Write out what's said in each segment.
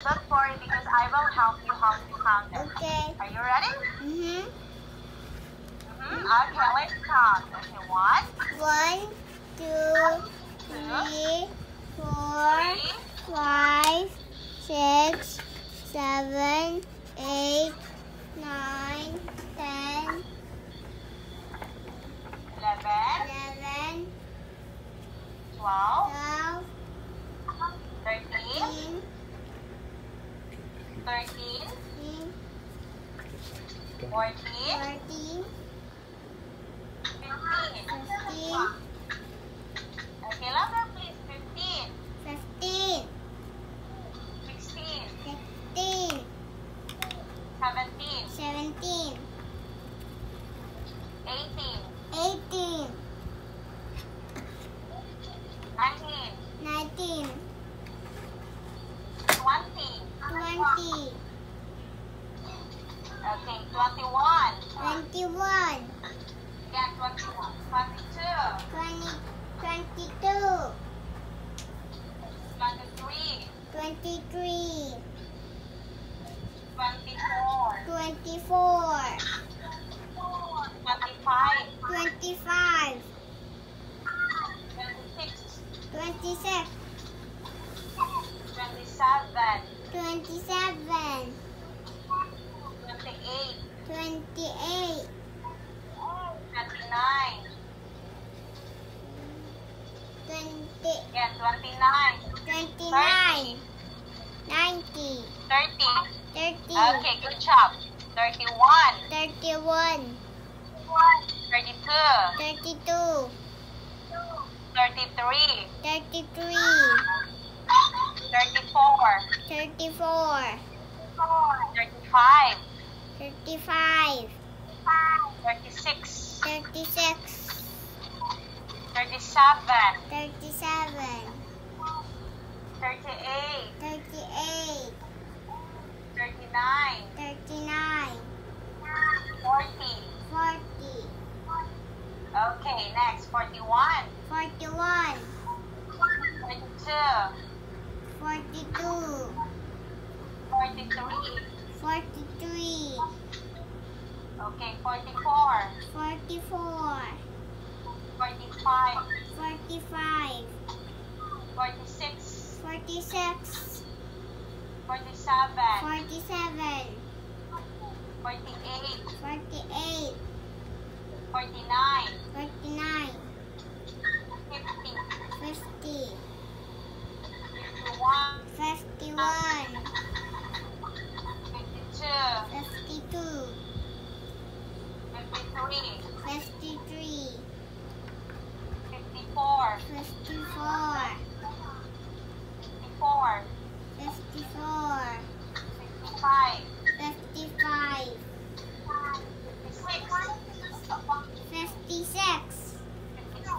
Don't it because I will help you how to count them. Okay. Are you ready? Mm-hmm. Mm-hmm. Okay, let's count. Okay, one, One, two, three, four, three, five, six, seven, eight, nine, ten, eleven, eleven, twelve, 13, 14, 14 15. 15. Okay, louder please. 15. 15. 16. 16. 17. 17. 18. 18. Twenty, Okay, twenty-one. twenty-one, Again, twenty-one. Twenty-two, twenty, twenty-two, twenty-three, twenty-three, twenty-four, twenty-four, twenty-five, twenty-five, twenty-six, twenty-six, twenty-seven, twenty-eight, twenty-eight, twenty-nine. twenty, Again, twenty-nine, twenty-nine, ninety, thirty. thirty, Okay, good job. Thirty-one, thirty-one, thirty-two, thirty-two, thirty-three, thirty-three, thirty-four, thirty-four, thirty-five, thirty-five, thirty-six, thirty-six, thirty-seven, thirty-seven, forty-four, forty-five, forty-five, forty-six, forty-six, forty-seven, forty-seven, forty-eight, forty-eight, forty-nine, forty-nine, fifty, fifty, fifty-one, fifty-one,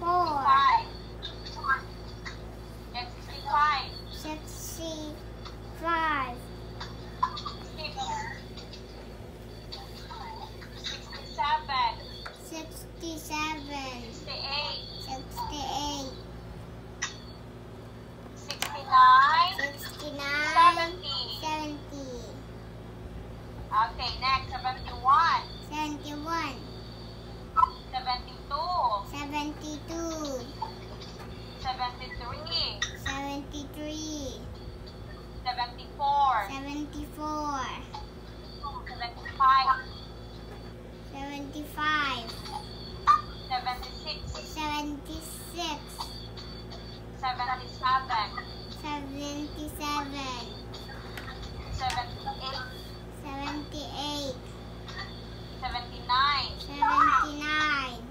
Five. Next, sixty-five. sixty-five, Six. Sixty-seven. sixty-seven, Sixty-eight. sixty-eight, Sixty-nine. sixty-nine, Seventy. seventy, Okay, next, seventy-one. seventy-one, Seventy-two. seventy-two, Seventy-three. seventy-three, Seventy-four. seventy-four, Seventy-five. seventy-five, Seventy-six. seventy-six, Seventy-seven. seventy-seven, Seventy-eight. seventy-eight, Seventy-nine. seventy-nine,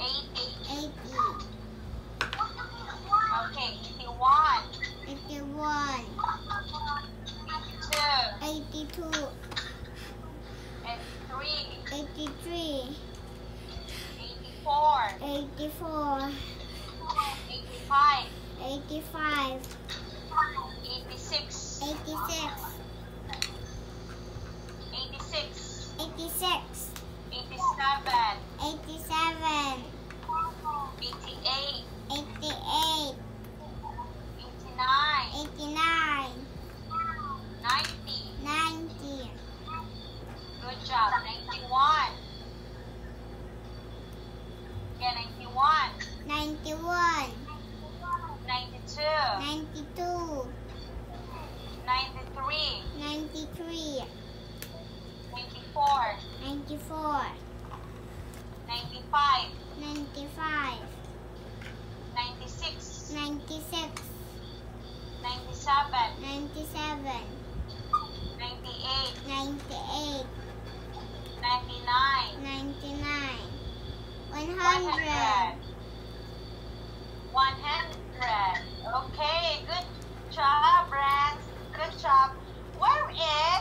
eighty. eighty, Okay, eighty-two, eighty-two, eighty-three, eighty-three, eighty-four, eighty-four, eighty-five, eighty-five, eighty-six, eighty-six, 86. 87. 87. 88. 88. 89. 89. 90. 90. Good job. 91. Yeah, 91. 91. 92. 92. 94. 94. 95. 95. 96. 96. 97. 97. 98. 98. 99. 99. 100. 100. Okay, good job, Brad. Good job. Where is